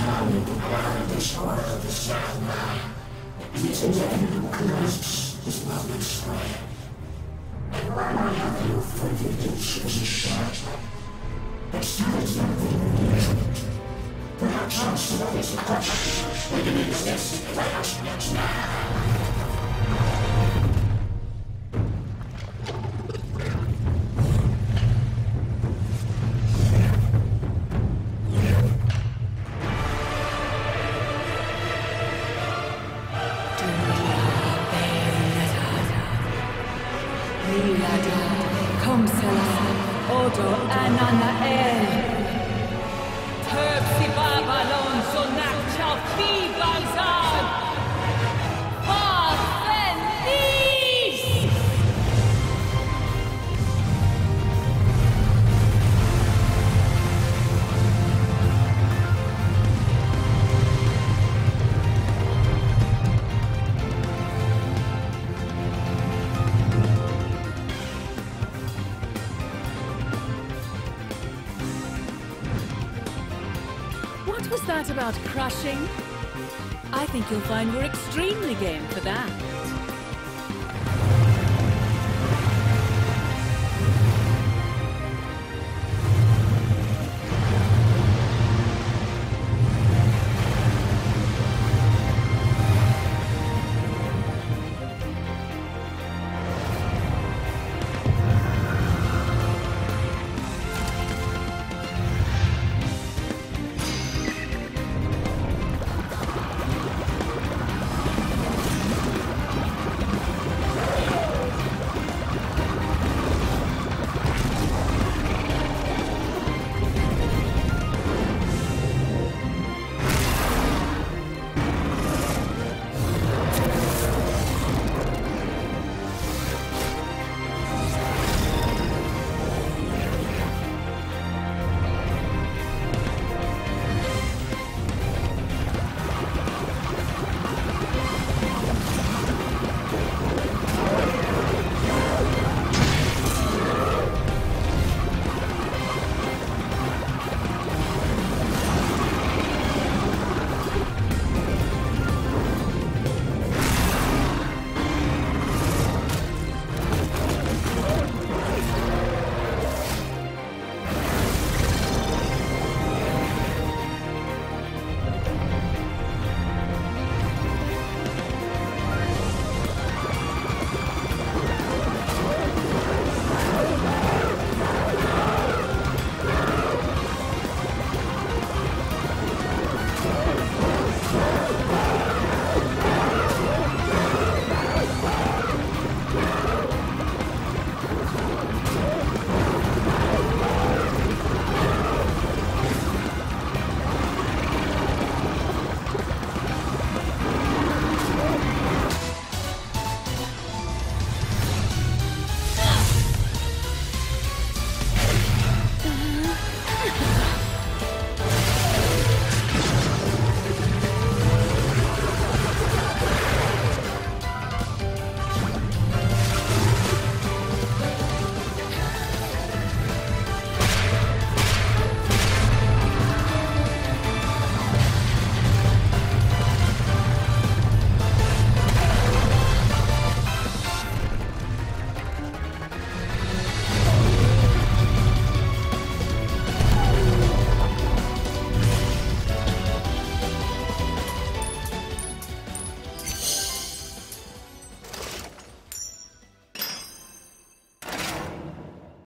hand behind the story of the Sandman. Each and every ghost is not the story. And when I have no further issues shut, but still it's not the religion. Perhaps I'm slowly to crush, we can exist right now. Lada, Komsela, Odo, Anana El. Terpsi Babalon, was that about crushing? I think you'll find we're extremely game for that.